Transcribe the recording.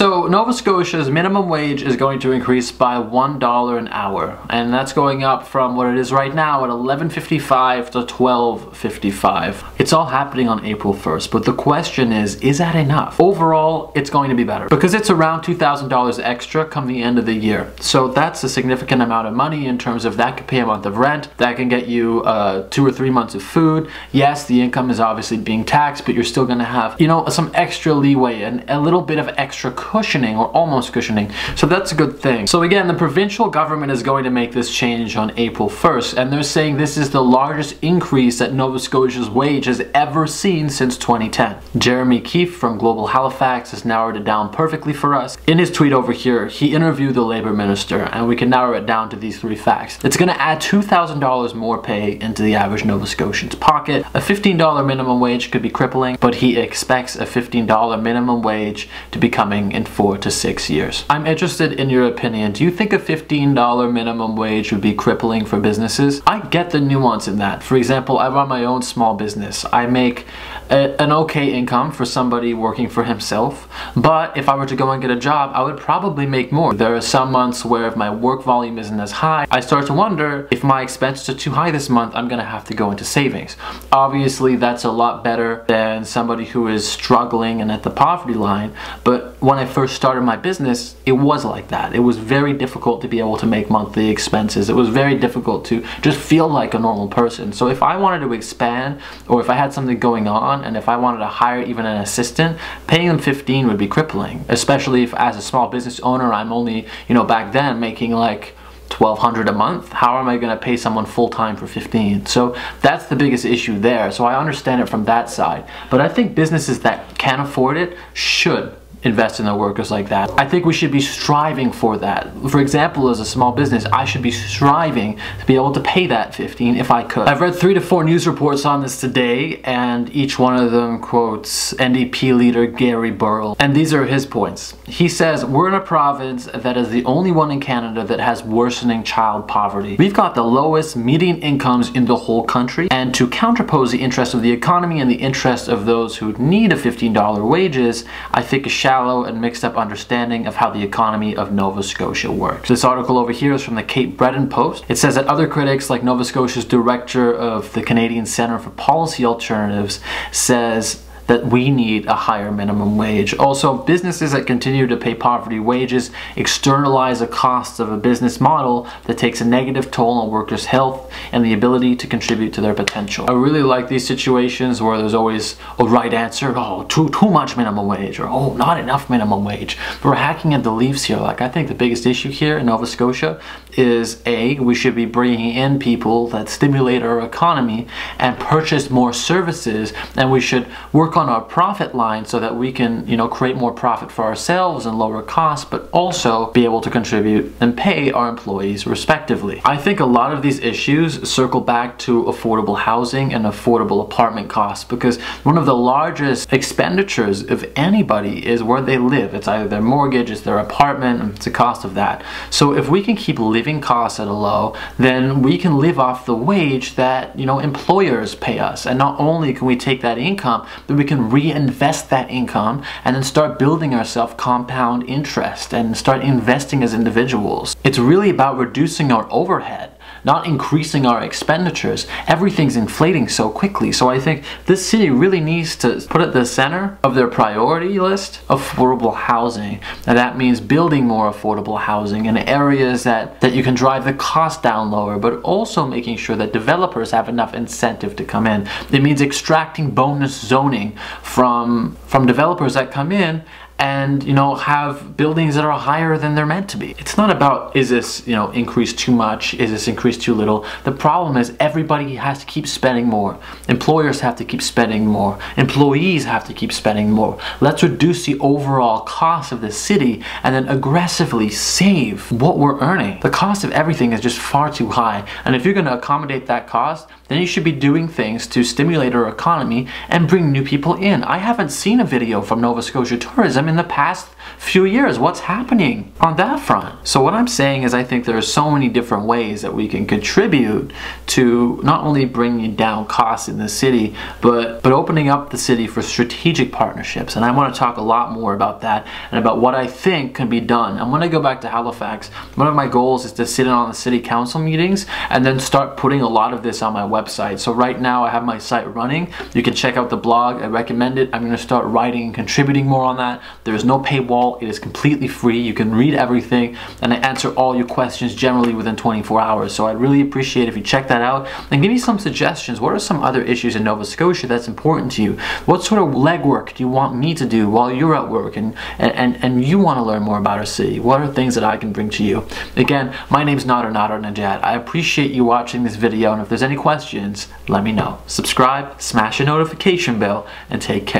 So Nova Scotia's minimum wage is going to increase by $1 an hour, and that's going up from what it is right now at $11.55 to $12.55. It's all happening on April 1st, but the question is, is that enough? Overall, it's going to be better because it's around $2,000 extra come the end of the year. So that's a significant amount of money in terms of that could pay a month of rent, that can get you uh, two or three months of food. Yes, the income is obviously being taxed, but you're still gonna have, you know, some extra leeway and a little bit of extra cushioning or almost cushioning. So that's a good thing. So again, the provincial government is going to make this change on April 1st, and they're saying this is the largest increase that Nova Scotia's wage has ever seen since 2010. Jeremy Keefe from Global Halifax has narrowed it down perfectly for us. In his tweet over here, he interviewed the labor minister, and we can narrow it down to these three facts. It's going to add $2,000 more pay into the average Nova Scotian's pocket. A $15 minimum wage could be crippling, but he expects a $15 minimum wage to be coming in four to six years. I'm interested in your opinion. Do you think a $15 minimum wage would be crippling for businesses? I get the nuance in that. For example, I run my own small business. I make a, an okay income for somebody working for himself, but if I were to go and get a job, I would probably make more. There are some months where if my work volume isn't as high, I start to wonder if my expenses are too high this month, I'm gonna have to go into savings. Obviously, that's a lot better than somebody who is struggling and at the poverty line, but when I first started my business, it was like that. It was very difficult to be able to make monthly expenses. It was very difficult to just feel like a normal person. So if I wanted to expand or if I had something going on and if I wanted to hire even an assistant, paying them 15 would be crippling, especially if as a small business owner, I'm only, you know, back then making like 1200 a month how am i going to pay someone full-time for 15 so that's the biggest issue there so i understand it from that side but i think businesses that can afford it should invest in their workers like that. I think we should be striving for that. For example, as a small business, I should be striving to be able to pay that 15 if I could. I've read three to four news reports on this today, and each one of them quotes NDP leader Gary Burrill. And these are his points. He says, we're in a province that is the only one in Canada that has worsening child poverty. We've got the lowest median incomes in the whole country, and to counterpose the interest of the economy and the interest of those who need a $15 wages, I think a shallow and mixed up understanding of how the economy of Nova Scotia works. This article over here is from the Cape Breton Post. It says that other critics, like Nova Scotia's director of the Canadian Centre for Policy Alternatives, says that we need a higher minimum wage. Also, businesses that continue to pay poverty wages externalize the costs of a business model that takes a negative toll on workers' health and the ability to contribute to their potential. I really like these situations where there's always a right answer, oh, too, too much minimum wage, or oh, not enough minimum wage. We're hacking at the leaves here. Like, I think the biggest issue here in Nova Scotia is A, we should be bringing in people that stimulate our economy and purchase more services, and we should work our profit line so that we can, you know, create more profit for ourselves and lower costs, but also be able to contribute and pay our employees respectively. I think a lot of these issues circle back to affordable housing and affordable apartment costs because one of the largest expenditures of anybody is where they live. It's either their mortgage, it's their apartment, it's the cost of that. So if we can keep living costs at a low, then we can live off the wage that, you know, employers pay us. And not only can we take that income, but we can reinvest that income and then start building ourselves compound interest and start investing as individuals. It's really about reducing our overhead not increasing our expenditures. Everything's inflating so quickly. So I think this city really needs to put at the center of their priority list affordable housing. And that means building more affordable housing in areas that, that you can drive the cost down lower, but also making sure that developers have enough incentive to come in. It means extracting bonus zoning from, from developers that come in and you know have buildings that are higher than they're meant to be. It's not about is this you know increased too much, is this increased too little. The problem is everybody has to keep spending more. Employers have to keep spending more. Employees have to keep spending more. Let's reduce the overall cost of the city and then aggressively save what we're earning. The cost of everything is just far too high and if you're going to accommodate that cost then you should be doing things to stimulate our economy and bring new people in. I haven't seen a video from Nova Scotia Tourism in the past few years. What's happening on that front? So what I'm saying is I think there are so many different ways that we can contribute to not only bringing down costs in the city, but but opening up the city for strategic partnerships. And I want to talk a lot more about that and about what I think can be done. And when I go back to Halifax, one of my goals is to sit in on the city council meetings and then start putting a lot of this on my website. So right now I have my site running. You can check out the blog. I recommend it. I'm going to start writing and contributing more on that. There is no paywall. It is completely free. You can read everything and I answer all your questions generally within 24 hours. So I'd really appreciate if you check that out and give me some suggestions. What are some other issues in Nova Scotia that's important to you? What sort of legwork do you want me to do while you're at work and, and, and you want to learn more about our city? What are things that I can bring to you? Again, my name's Nader Nadernejad. I appreciate you watching this video and if there's any questions, let me know. Subscribe, smash the notification bell, and take care.